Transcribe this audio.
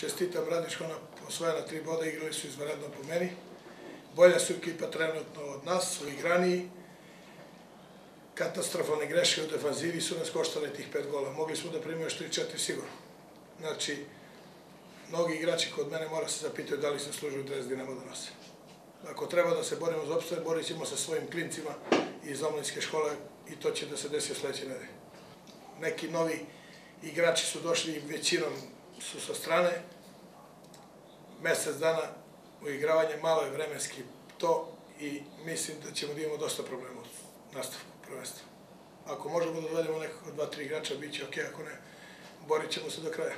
čestitam Radničko na osvojena tri boda, igrali su izvanredno po meni. Bolja su ekipa trenutno od nas, su igraniji. Katastrofalne greške u defanzivi su nas koštale tih pet gola. Mogli smo da primimo još 3-4 sigurno. Znači, mnogi igrači kod mene mora se zapitaju da li se služuju dres Dinamo da nose. Ako treba da se borimo za opstaje, borit ćemo sa svojim klincima iz omlinske škole i to će da se desi sledeće nedelje. Neki novi igrači su došli većinom su sa strane. Mesec dana uigravanje malo je vremenski to i mislim da ćemo da imamo dosta problema u nastavku prvenstva. Ako možemo da dovedemo nekako dva, tri igrača, bit će ok, ako ne, borit ćemo se do kraja.